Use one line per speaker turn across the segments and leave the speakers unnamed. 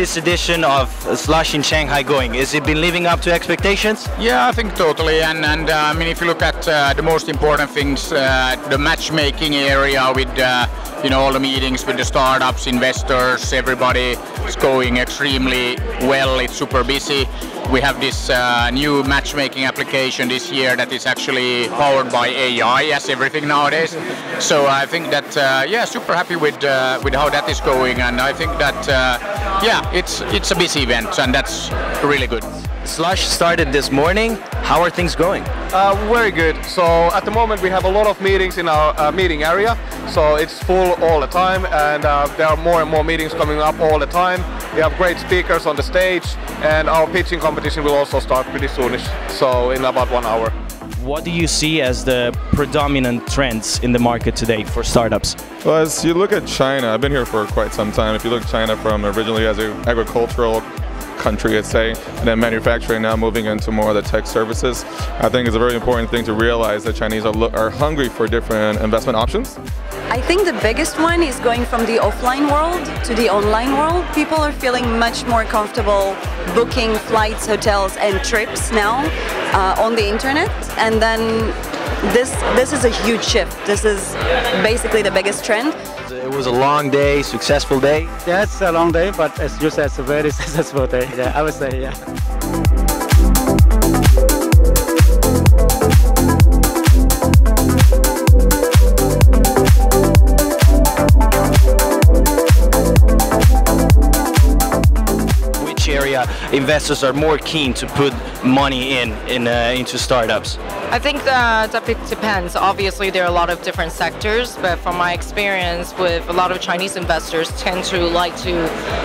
this edition of Slush in Shanghai going? Has it been living up to expectations?
Yeah, I think totally. And, and uh, I mean, if you look at uh, the most important things, uh, the matchmaking area with uh, you know all the meetings with the startups, investors, everybody is going extremely well. It's super busy. We have this uh, new matchmaking application this year that is actually powered by AI, as everything nowadays. So I think that uh, yeah, super happy with uh, with how that is going, and I think that uh, yeah, it's it's a busy event, and that's really good.
Slush started this morning. How are things going?
Uh, very good. So at the moment we have a lot of meetings in our uh, meeting area. So it's full all the time and uh, there are more and more meetings coming up all the time. We have great speakers on the stage and our pitching competition will also start pretty soonish. So in about one hour.
What do you see as the predominant trends in the market today for startups?
Well, as you look at China, I've been here for quite some time. If you look at China from originally as an agricultural country, I'd say, and then manufacturing now moving into more of the tech services. I think it's a very important thing to realize that Chinese are, are hungry for different investment options.
I think the biggest one is going from the offline world to the online world. People are feeling much more comfortable booking flights, hotels and trips now uh, on the internet and then this this is a huge shift. This is basically the biggest trend.
It was a long day, successful day.
Yeah, a long day, but as you said, it's a very successful day. Yeah, I would say, yeah.
Area investors are more keen to put money in, in uh, into startups?
I think that it depends. Obviously, there are a lot of different sectors, but from my experience with a lot of Chinese investors tend to like to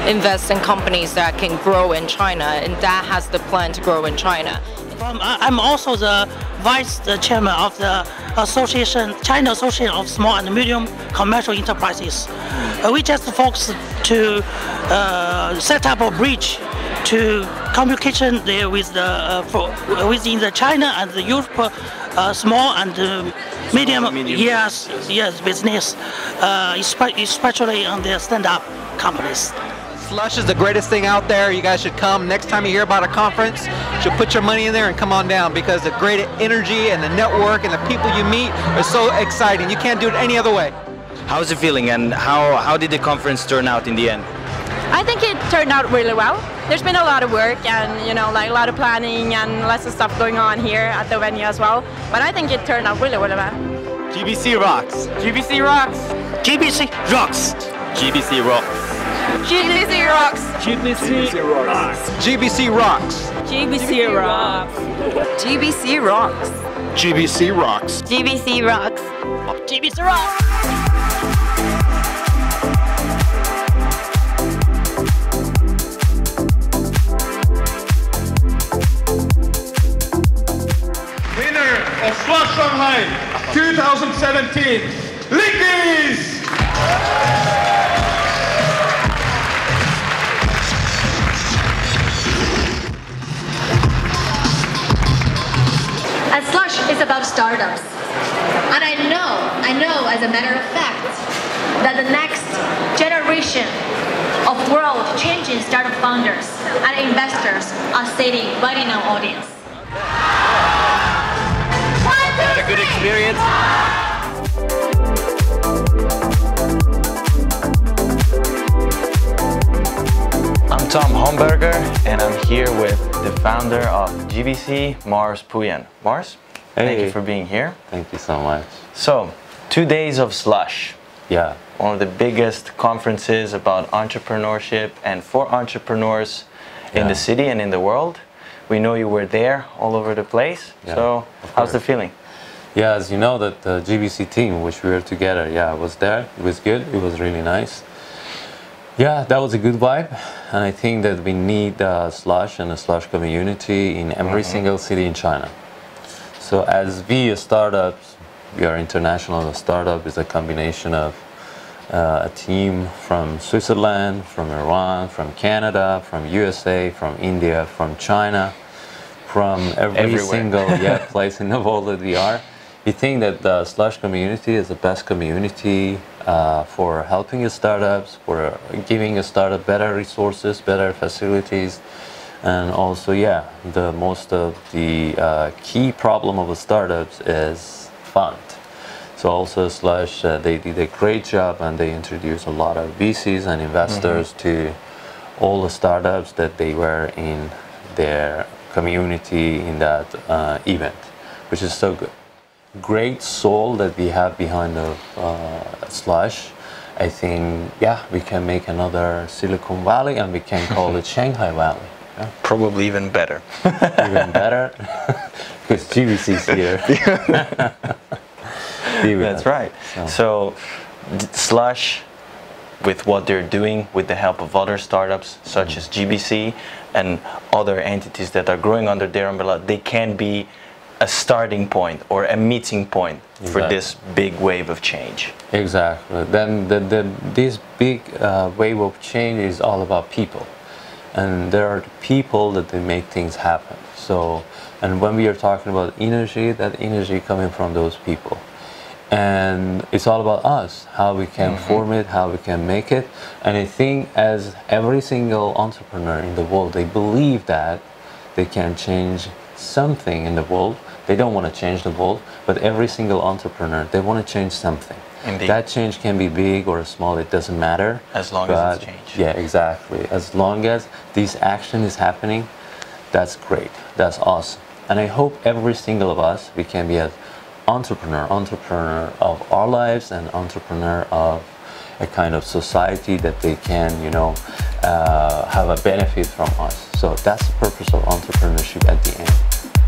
invest in companies that can grow in China, and that has the plan to grow in China.
From, I'm also the vice chairman of the Association, China Association of Small and Medium Commercial Enterprises. Uh, we just focus to uh, set up a bridge to communication there with the uh, for, within the China and the Europe uh, small and uh, medium, medium, yes yes business, uh, especially on the stand-up companies.
Slush is the greatest thing out there. You guys should come. Next time you hear about a conference, you should put your money in there and come on down because the great energy and the network and the people you meet are so exciting. You can't do it any other way.
How's it feeling and how, how did the conference turn out in the end?
I think it turned out really well. There's been a lot of work and you know like a lot of planning and lots of stuff going on here at the venue as well. But I think it turned out really really well.
GBC rocks.
GBC rocks.
GBC rocks.
GBC rocks.
GBC rocks.
GBC rocks.
GBC rocks.
GBC rocks.
GBC rocks.
GBC rocks.
GBC rocks.
GBC rocks.
2017, Linkies!
And Slush is about startups. And I know, I know as a matter of fact, that the next generation of world-changing startup founders and investors are sitting right in our audience. One, two,
a good experience? Homberger and I'm here with the founder of GBC, Mars Pouyan. Mars,
hey.
thank you for being here.
Thank you so much.
So, two days of Slush.
Yeah.
One of the biggest conferences about entrepreneurship and for entrepreneurs yeah. in the city and in the world. We know you were there all over the place.
Yeah,
so, how's the feeling?
Yeah, as you know, that the GBC team, which we were together, yeah, was there. It was good. It was really nice. Yeah, that was a good vibe, and I think that we need the slush and the slush community in every mm -hmm. single city in China. So as we a startup, we are international. A startup is a combination of uh, a team from Switzerland, from Iran, from Canada, from USA, from India, from China, from every
Everywhere.
single yeah, place in the world that we are. We think that the slush community is the best community uh, for helping startups, for giving a startup better resources, better facilities, and also, yeah, the most of the uh, key problem of the startups is fund. So also Slush, uh, they did a great job and they introduced a lot of VCs and investors to all the startups that they were in their community in that uh, event, which is so good. Great soul that we have behind the uh, Slush. I think, yeah, we can make another Silicon Valley and we can call it Shanghai Valley. Yeah.
Probably even better.
Even better because GBC's here.
That's right.
So-
So, Slush, with what they're doing, with the help of other startups such
Mm-hmm.
as GBC and other entities that are growing under their umbrella, they can be a starting point or a meeting point for this big wave of change.
Exactly. Then the, the, this big uh, wave of change is all about people. And there are people that they make things happen. So, and when we are talking about energy, that energy coming from those people. And it's all about us, how we can form it, how we can make it. And I think as every single entrepreneur in the world, they believe that they can change something in the world. They don't want to change the world, but every single entrepreneur, they want to change something.
Indeed.
That change can be big or small, it doesn't matter.
As long as it's
But-
change.
Yeah, exactly. As long as this action is happening, that's great. That's awesome. And I hope every single of us, we can be an entrepreneur, entrepreneur of our lives and entrepreneur of a kind of society that they can, you know, uh, have a benefit from us. So that's the purpose of entrepreneurship at the end.